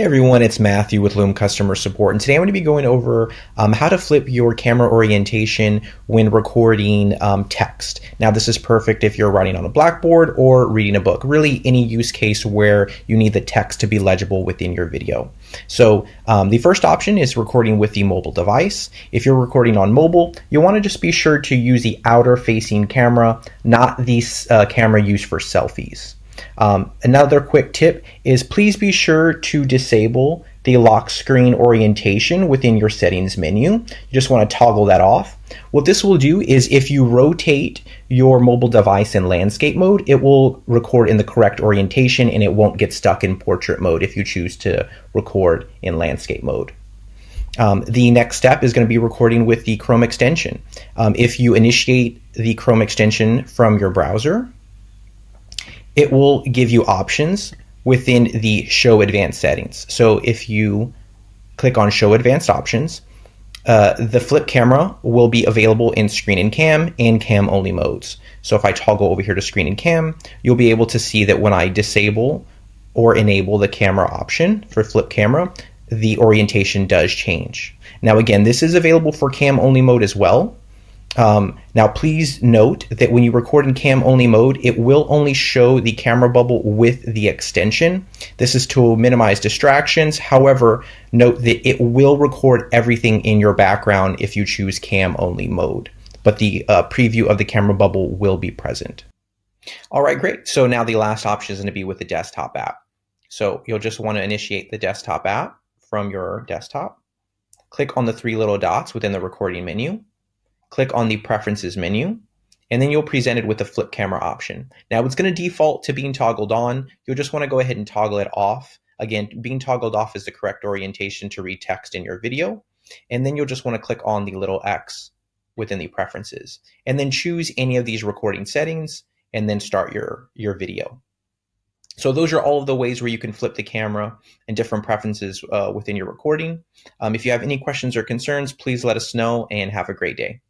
Hey everyone, it's Matthew with Loom Customer Support, and today I'm going to be going over um, how to flip your camera orientation when recording um, text. Now, this is perfect if you're writing on a blackboard or reading a book, really any use case where you need the text to be legible within your video. So, um, the first option is recording with the mobile device. If you're recording on mobile, you want to just be sure to use the outer facing camera, not the uh, camera used for selfies. Um, another quick tip is please be sure to disable the lock screen orientation within your settings menu. You just want to toggle that off. What this will do is if you rotate your mobile device in landscape mode, it will record in the correct orientation and it won't get stuck in portrait mode if you choose to record in landscape mode. Um, the next step is going to be recording with the Chrome extension. Um, if you initiate the Chrome extension from your browser, it will give you options within the show advanced settings. So if you click on show advanced options, uh, the flip camera will be available in screen and cam and cam only modes. So if I toggle over here to screen and cam, you'll be able to see that when I disable or enable the camera option for flip camera, the orientation does change. Now again, this is available for cam only mode as well. Um, now, please note that when you record in cam only mode, it will only show the camera bubble with the extension. This is to minimize distractions. However, note that it will record everything in your background if you choose cam only mode, but the uh, preview of the camera bubble will be present. All right, great. So now the last option is going to be with the desktop app. So you'll just want to initiate the desktop app from your desktop. Click on the three little dots within the recording menu click on the preferences menu, and then you'll be presented with the flip camera option. Now it's going to default to being toggled on. You'll just want to go ahead and toggle it off. Again, being toggled off is the correct orientation to read text in your video. And then you'll just want to click on the little X within the preferences and then choose any of these recording settings and then start your, your video. So those are all of the ways where you can flip the camera and different preferences uh, within your recording. Um, if you have any questions or concerns, please let us know and have a great day.